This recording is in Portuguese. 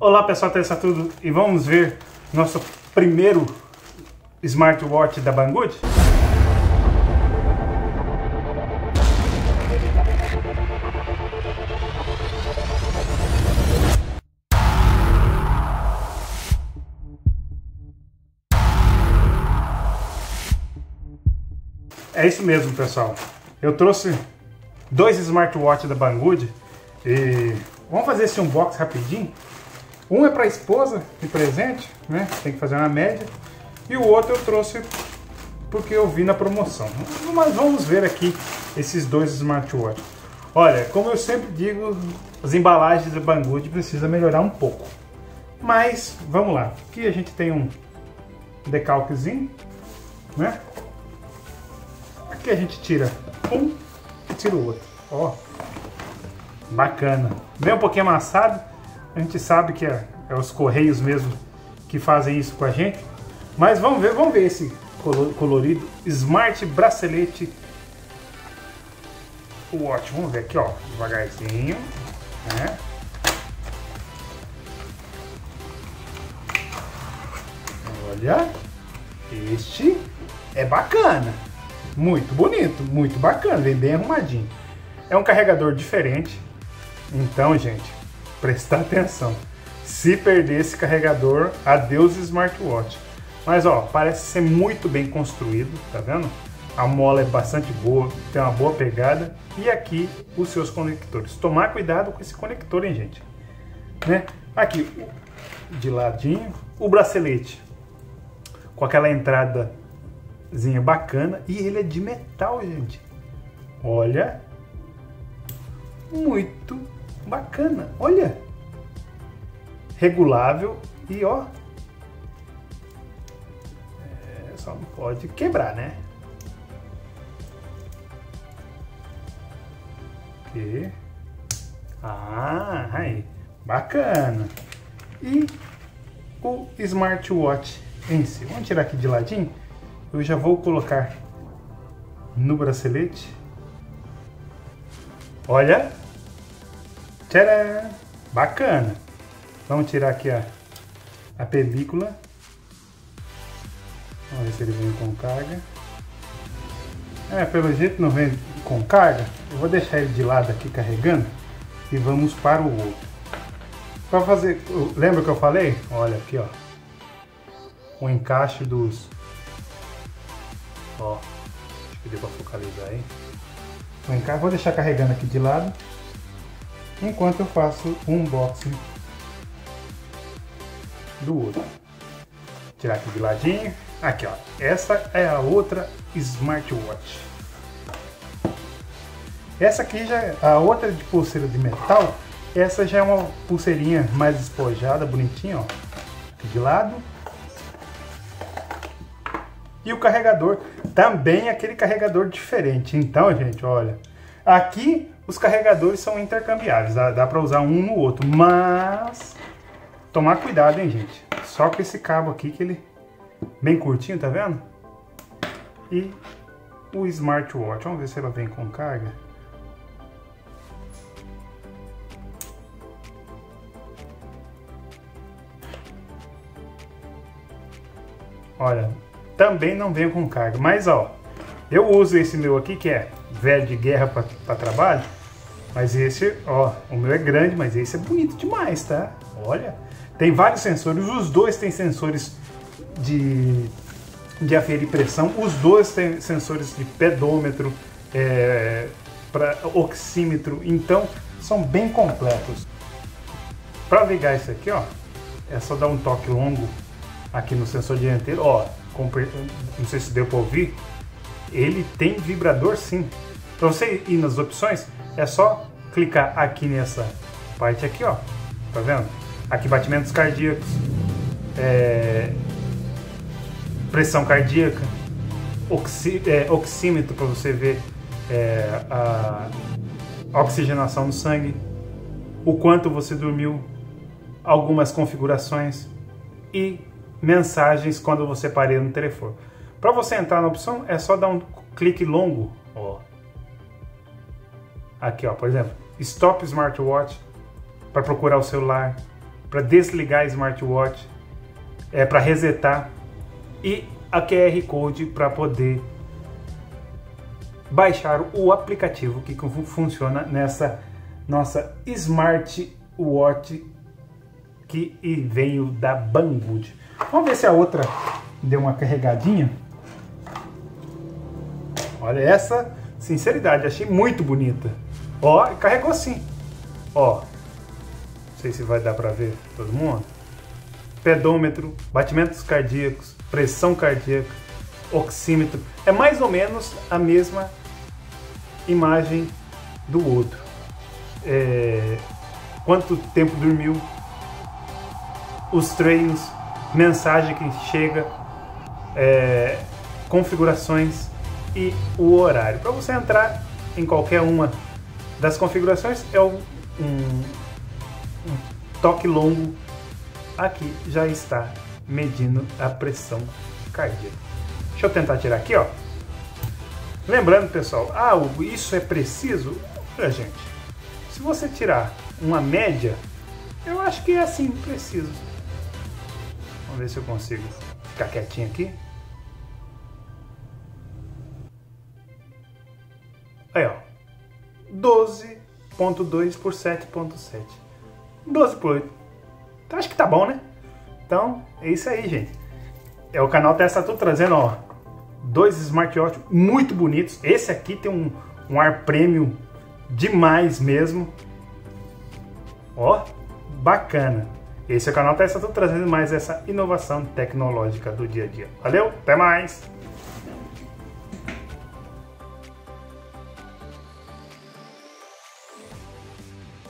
Olá pessoal, está tudo e vamos ver nosso primeiro smartwatch da Banggood? É isso mesmo, pessoal. Eu trouxe dois smartwatches da Banggood e vamos fazer esse unboxing rapidinho. Um é para a esposa de presente, né? Tem que fazer uma média. E o outro eu trouxe porque eu vi na promoção. Mas vamos ver aqui esses dois smartwatches. Olha, como eu sempre digo, as embalagens da Banggood precisa melhorar um pouco. Mas vamos lá. Aqui a gente tem um decalquezinho, né? Aqui a gente tira um e tira o outro. Ó, bacana. Bem um pouquinho amassado. A gente sabe que é, é os correios mesmo que fazem isso com a gente. Mas vamos ver, vamos ver esse colorido Smart Bracelete Watch. Vamos ver aqui, ó, devagarzinho, né? Olha, este é bacana. Muito bonito, muito bacana, vem bem arrumadinho. É um carregador diferente, então, gente, prestar atenção. Se perder esse carregador, adeus smartwatch. Mas ó, parece ser muito bem construído, tá vendo? A mola é bastante boa, tem uma boa pegada. E aqui os seus conectores. Tomar cuidado com esse conector, hein, gente? Né? Aqui, de ladinho, o bracelete com aquela entrada zinha bacana e ele é de metal, gente. Olha, muito bacana. Olha, regulável e ó, é, só não pode quebrar, né? E ah, aí, bacana. E o smartwatch em si. Vamos tirar aqui de ladinho eu já vou colocar no bracelete. Olha! Tcharam! Bacana! Vamos tirar aqui a, a película. Vamos ver se ele vem com carga. É, pelo jeito não vem com carga. Eu vou deixar ele de lado aqui carregando e vamos para o outro. Para fazer, lembra que eu falei? Olha aqui, ó. O encaixe dos Ó, acho que deu pra focalizar aí. Vem cá, vou deixar carregando aqui de lado. Enquanto eu faço o unboxing do outro. Tirar aqui de ladinho. Aqui, ó. Essa é a outra smartwatch. Essa aqui já é a outra de pulseira de metal. Essa já é uma pulseirinha mais despojada, bonitinha, ó. Aqui de lado. E o carregador também aquele carregador diferente. Então, gente, olha. Aqui os carregadores são intercambiáveis. Dá, dá para usar um no outro. Mas tomar cuidado, hein, gente. Só com esse cabo aqui que ele bem curtinho, tá vendo? E o smartwatch. Vamos ver se ela vem com carga. Olha, também não vem com carga. Mas ó, eu uso esse meu aqui que é velho de guerra para trabalho. Mas esse, ó, o meu é grande, mas esse é bonito demais, tá? Olha, tem vários sensores, os dois têm sensores de, de aferir pressão, os dois têm sensores de pedômetro, é, para oxímetro, então são bem completos. Para ligar isso aqui, ó, é só dar um toque longo aqui no sensor dianteiro, ó, não sei se deu para ouvir, ele tem vibrador sim. Para você ir nas opções, é só clicar aqui nessa parte aqui, ó. Tá vendo? Aqui batimentos cardíacos, é, pressão cardíaca, oxi, é, oxímetro para você ver é, a oxigenação no sangue, o quanto você dormiu, algumas configurações e mensagens quando você pareia no telefone. Para você entrar na opção, é só dar um clique longo. Ó. Aqui, ó, por exemplo, Stop Smartwatch para procurar o celular, para desligar smartwatch, é, para resetar e a QR Code para poder baixar o aplicativo que funciona nessa nossa smartwatch que veio da Banggood. Vamos ver se a outra deu uma carregadinha. Olha essa sinceridade, achei muito bonita. Ó, carregou sim. Ó, não sei se vai dar para ver todo mundo. Pedômetro, batimentos cardíacos, pressão cardíaca, oxímetro. É mais ou menos a mesma imagem do outro. É, quanto tempo dormiu, os treinos, mensagem que chega, é, configurações e o horário. Para você entrar em qualquer uma das configurações, é um, um, um toque longo. Aqui já está medindo a pressão cardíaca. Deixa eu tentar tirar aqui, ó. Lembrando, pessoal, ah, isso é preciso? Olha, gente, se você tirar uma média, eu acho que é assim, preciso. Vamos ver se eu consigo ficar quietinho aqui. Aí, ó. 12.2 por 7.7. 12 por 8. Então acho que tá bom, né? Então, é isso aí, gente. É o canal Testa Tudo trazendo, ó, dois smartwatch muito bonitos. Esse aqui tem um, um ar premium demais mesmo. Ó, bacana. Esse é o canal Testa Tudo trazendo mais essa inovação tecnológica do dia a dia. Valeu, até mais!